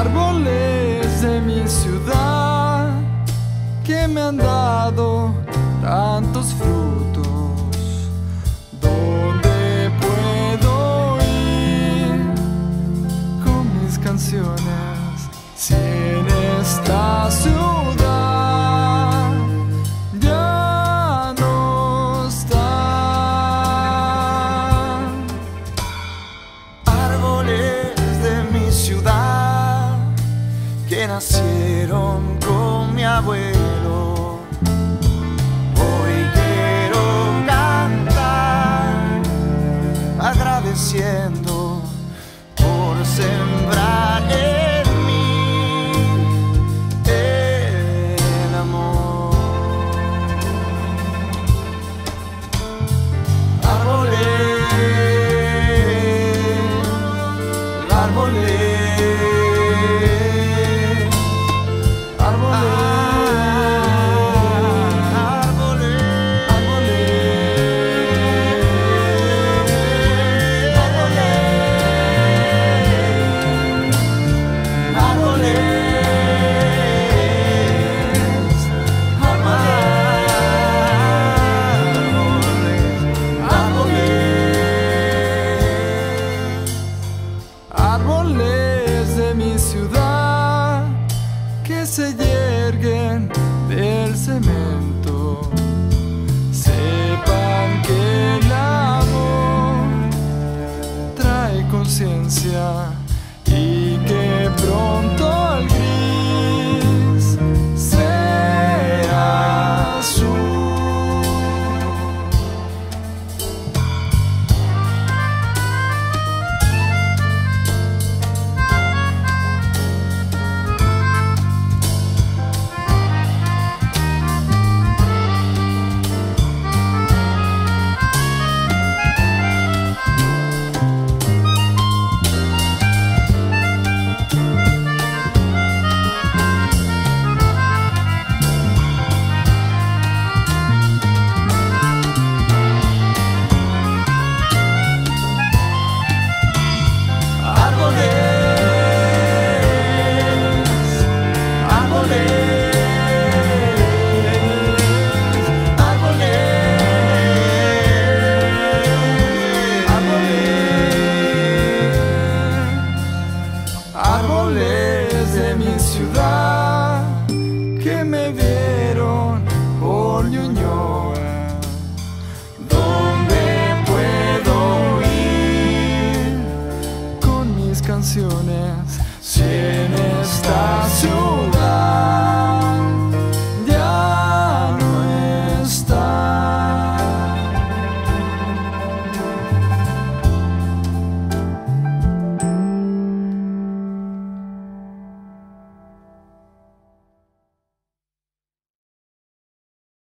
árboles de mi ciudad que me han dado tantos frutos. ¿Dónde puedo ir con mis canciones si en esta ciudad? que nacieron con mi abuelo. to the árboles de mi ciudad que me vieron por Ñuñoa. ¿Dónde puedo ir con mis canciones si en esta ciudad?